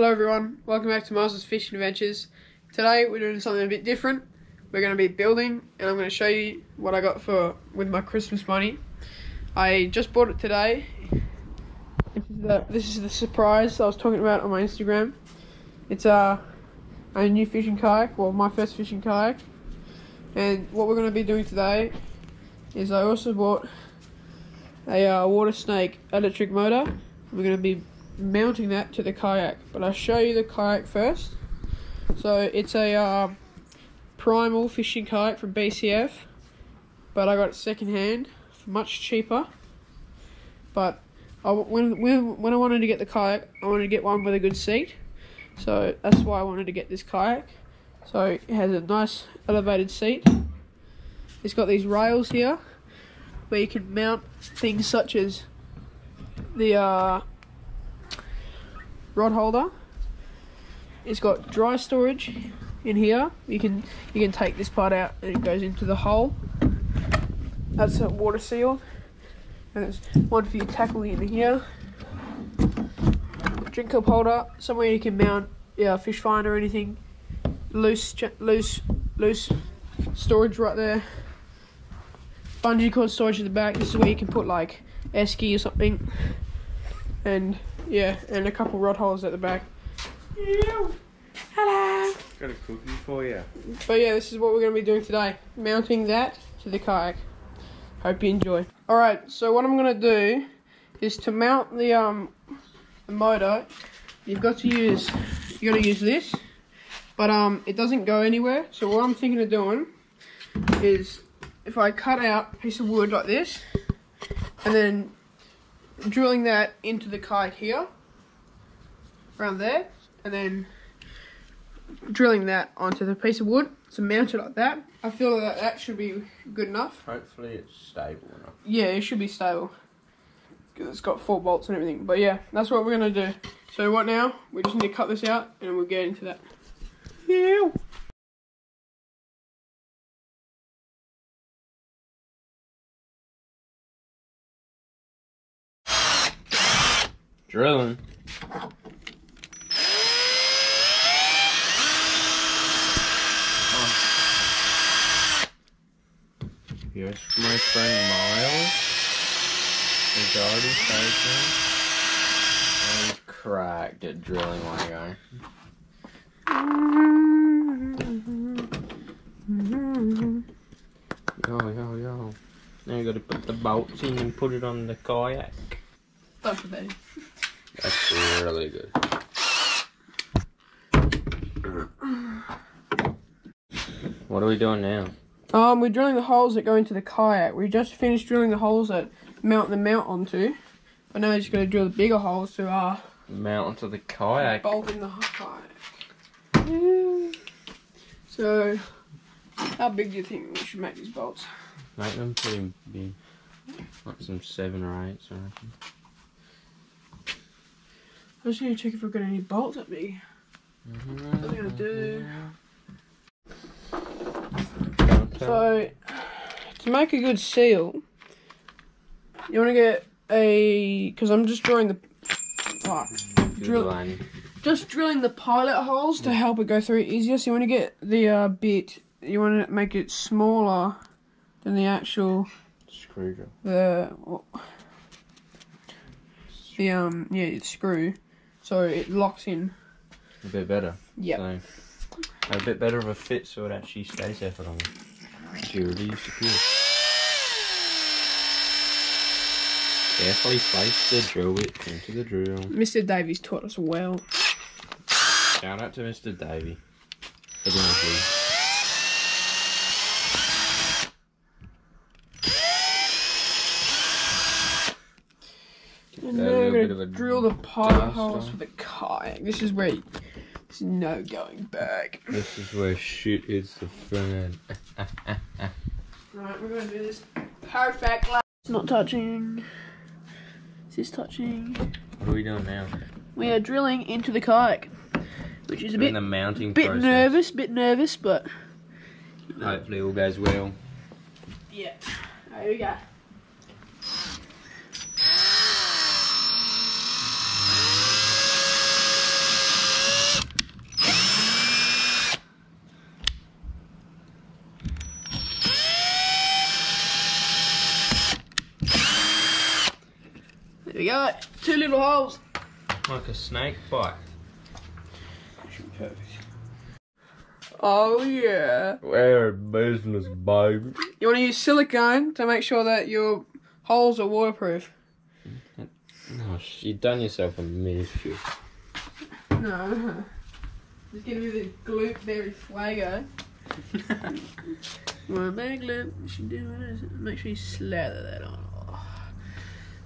Hello everyone, welcome back to Masters Fishing Adventures. Today we're doing something a bit different. We're going to be building and I'm going to show you what I got for with my Christmas money. I just bought it today. This is the, this is the surprise I was talking about on my Instagram. It's a, a new fishing kayak, well my first fishing kayak. And what we're going to be doing today is I also bought a uh, Watersnake electric motor. We're going to be mounting that to the kayak. But I'll show you the kayak first. So it's a uh, Pryml fishing kayak from BCF, but I got it second hand, much cheaper. But I, when, when when I wanted to get the kayak, I wanted to get one with a good seat. So that's why I wanted to get this kayak. So it has a nice elevated seat. It's got these rails here where you can mount things such as the uh, rod holder. It's got dry storage in here. You can you can take this part out and it goes into the hole. That's a water seal. And there's one for your tackle in here. Drink cup holder, somewhere you can mount yeah, fish finder or anything. Loose loose loose storage right there. Bungee cord storage at the back. This is where you can put like esky or something. And yeah, and a couple rod holes at the back. Hello. Got a cookie for you. But yeah, this is what we're going to be doing today. Mounting that to the kayak. Hope you enjoy. Alright, so what I'm going to do is to mount the um the motor, you've got to use, you got to use this. But um, it doesn't go anywhere. So what I'm thinking of doing is if I cut out a piece of wood like this, and then drilling that into the kite here, around there, and then drilling that onto the piece of wood to mount it like that. I feel that that should be good enough. Hopefully it's stable enough. Yeah, it should be stable. Because it's got four bolts and everything. But yeah, that's what we're going to do. So what now? We just need to cut this out and we'll get into that. Yeah. Drilling. Here's my friend Miles. He's already. And he's cracked at drilling my guy. Yo, yo, yo. Now you gotta put the bolts in and put it on the kayak. What that is. That's really good. What are we doing now? Um, we're drilling the holes that go into the kayak. We just finished drilling the holes that mount the mount onto. But now we're just going to drill the bigger holes to uh, Mount onto the kayak. bolt in the kayak. Yeah. So, how big do you think we should make these bolts? Make them pretty big. Like some seven or eights, I reckon. I just need to check if we've got any bolts at me. What are we gonna do? So, to make a good seal, you want to get a because I'm just drawing the fuck, drill, just drilling the pilot holes to help it go through easier. So you want to get the uh, bit, you want to make it smaller than the actual screwdriver. the the um yeah screw, so it locks in. A bit better. Yeah. So, a bit better of a fit so it actually stays there for longer. Security secure. Carefully place the drill bit into the drill. Mr. Davies taught us well. Shout out to Mr. Davey. For doing his- And Got a now little we're bit gonna of a drill the pilot dust holes for the kayak. This is where there's no going back. This is where shit hits the fan. Right, we're gonna do this perfect. It's not touching. Is this touching? What are we doing now? We are drilling into the kayak, which is a bit the bit process. nervous, bit nervous, but Hopefully all goes well. yeah. There we go. we go. Two little holes. Like a snake bite. Oh yeah. We're business, baby. You want to use silicone to make sure that your holes are waterproof. Oh, you done yourself a mischief. No. Uh-huh. Just give me the Gloopberry Flago. One bag lip. You should do it. Make sure you slather that on.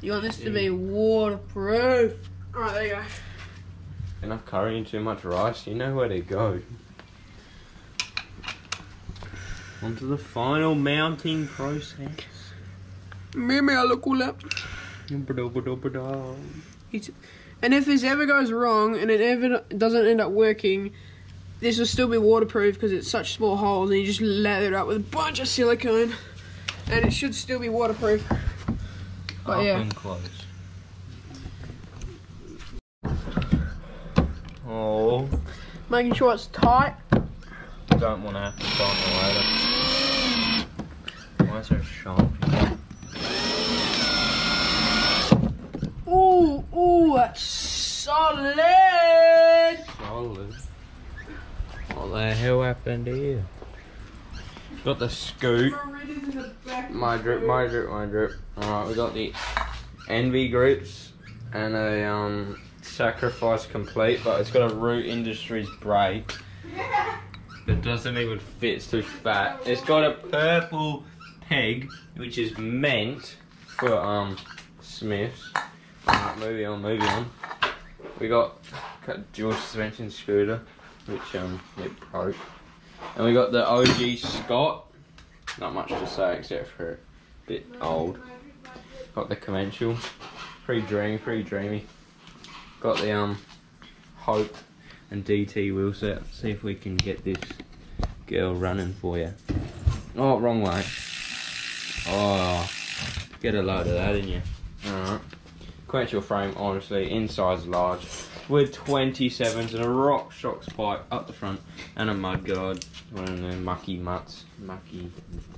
You want this to be waterproof. Alright, there you go. Enough curry and too much rice, you know where to go. On to the final mounting process. I'll look all up. And if this ever goes wrong and it ever doesn't end up working, this will still be waterproof because it's such small holes and you just lather it up with a bunch of silicone and it should still be waterproof. But Up yeah. and close. Oh, Making sure it's tight. don't want to have to find it later. Why is there sharp? Ooh, ooh, that's solid. Solid. What the hell happened here? Got the scoop. My drip, my drip, my drip. Alright, we got the Envy groups and a um, Sacrifice Complete, but it's got a Root Industries brake. That doesn't even fit, it's too fat. It's got a purple peg, which is meant for um Smiths. Alright, moving on, moving on. We got got dual suspension scooter, which um it broke. And we got the OG Scott. Not much to say except for a bit old. Got the conventional. Pretty dreamy, pretty dreamy. Got the um Hope and DT wheel set. See if we can get this girl running for you. Oh, wrong way. Oh, get a load of that in you. Alright. Quench frame, honestly, inside's large. With 27s and a RockShox pipe up the front and a mud guard. One of the mucky mutts. Mucky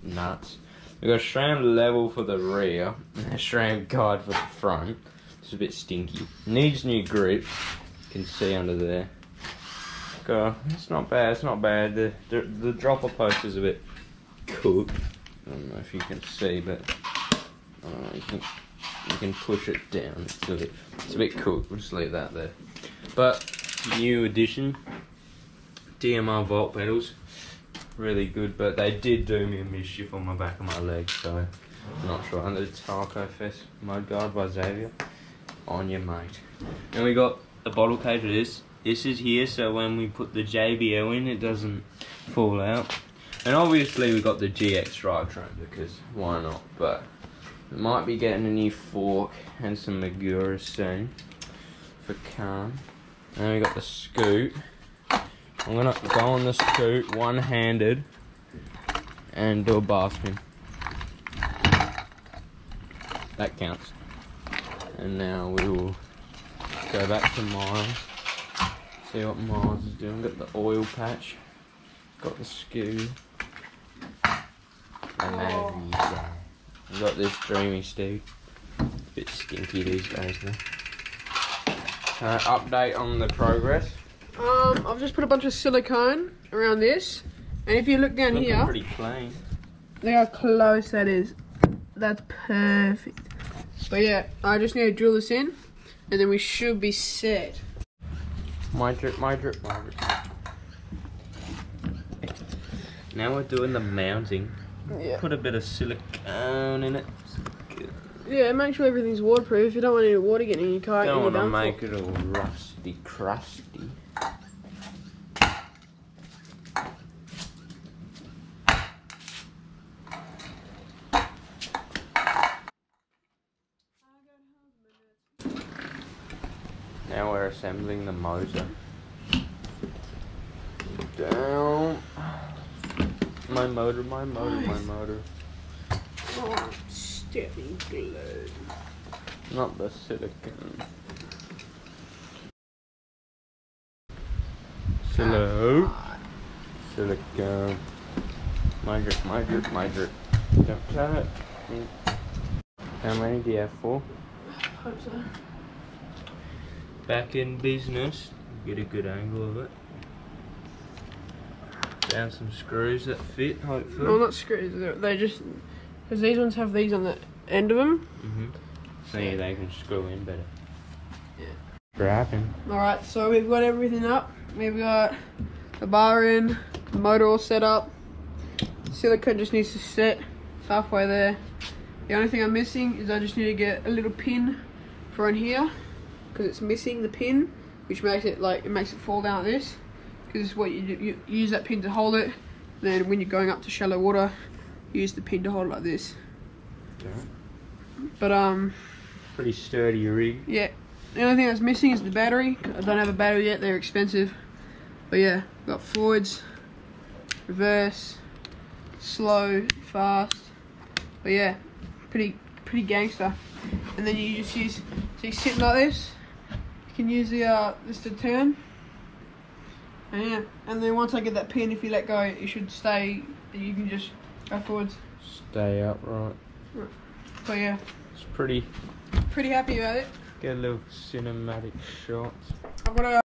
nuts. We've got a SRAM level for the rear and a SRAM guide for the front. It's a bit stinky. Needs new grip. You can see under there. Go. It's not bad. It's not bad. The the, the dropper post is a bit cooked. I don't know if you can see, but uh, you can you can push it down. It's a bit it's a bit cooked. We'll just leave that there. But new addition. DMR vault pedals. Really good, but they did do me a mischief on my back of my leg, so I'm not sure. And the Taco Fest mud guard by Xavier. On your mate. And we got a bottle cage of this. This is here, so when we put the JBL in, it doesn't fall out. And obviously we got the GX drivetrain because why not? But might be getting a new fork and some Magura soon for Khan. And we got the scoot. I'm gonna go on the scoot one-handed and do a bar spin. That counts. And now we will go back to Miles. See what Miles is doing. Got the oil patch. Got the skew. And then we got this dreamy stew. Bit stinky these days though. Uh, update on the progress. Um, I've just put a bunch of silicone around this, and if you look down Looking here, pretty plain. look how close that is. That's perfect. But yeah, I just need to drill this in, and then we should be set. My drip, my drip, my drip. Now we're doing the mounting. Yeah. Put a bit of silicone in it. Yeah, make sure everything's waterproof. You don't want any water getting in your car. Don't want to make it all rusty, crusty. Now we're assembling the motor. Down. My motor, my motor, my motor. Oh, stepping glue. Not the silicon. Silo. Silicone. My drip, my drip, my drip. Don't tell it. How many do you have? Four? Hope so. Back in business. Get a good angle of it. Down some screws that fit, hopefully. No, not screws. they're- just because these ones have these on the end of them. hmm So yeah, they can screw in better. Yeah. Strapping. All right, so we've got everything up. We've got the bar in, the motor all set up. Silicone just needs to set. It's halfway there. The only thing I'm missing is I just need to get a little pin for in here because it's missing the pin, which makes it like it makes it fall down like this. Because what you, do, you use that pin to hold it. Then when you're going up to shallow water, use the pin to hold it like this. But um, Pretty sturdy rig. yeah. The only thing that's missing is the battery. I don't have a battery yet. They're expensive. But yeah, got Floyd's, reverse, slow, fast. But yeah, pretty pretty gangster. And then you just use so you're sitting like this. You can use the uh this to turn. And yeah, and then once I get that pin, if you let go, it should stay. You can just go forwards. Stay upright. But yeah, It's pretty. pretty happy about it. Get a little cinematic shot. I've got a